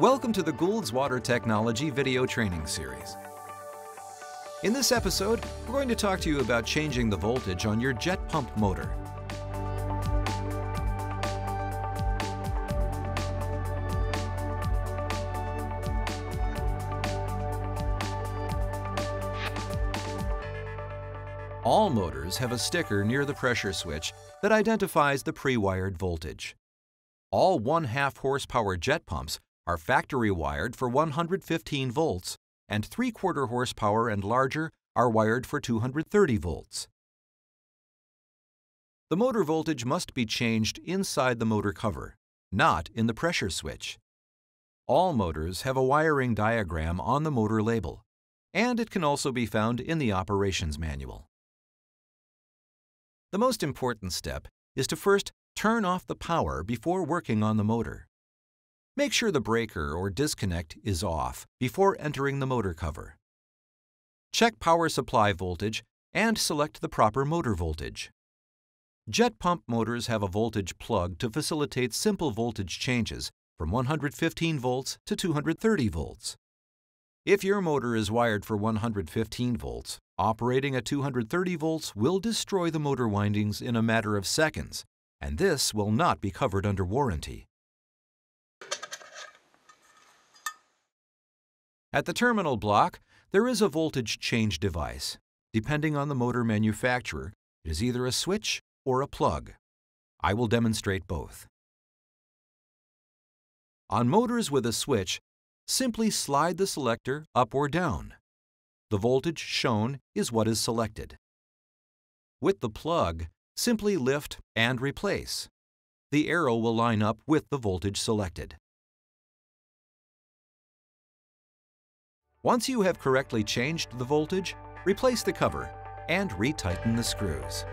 Welcome to the Goulds Water Technology video training series. In this episode, we're going to talk to you about changing the voltage on your jet pump motor. All motors have a sticker near the pressure switch that identifies the pre-wired voltage. All 1 half horsepower jet pumps are factory wired for 115 volts and 3 quarter horsepower and larger are wired for 230 volts. The motor voltage must be changed inside the motor cover, not in the pressure switch. All motors have a wiring diagram on the motor label, and it can also be found in the operations manual. The most important step is to first turn off the power before working on the motor. Make sure the breaker or disconnect is off before entering the motor cover. Check power supply voltage and select the proper motor voltage. Jet pump motors have a voltage plug to facilitate simple voltage changes from 115 volts to 230 volts. If your motor is wired for 115 volts, operating at 230 volts will destroy the motor windings in a matter of seconds, and this will not be covered under warranty. At the terminal block, there is a voltage change device. Depending on the motor manufacturer, it is either a switch or a plug. I will demonstrate both. On motors with a switch, Simply slide the selector up or down. The voltage shown is what is selected. With the plug, simply lift and replace. The arrow will line up with the voltage selected. Once you have correctly changed the voltage, replace the cover and retighten the screws.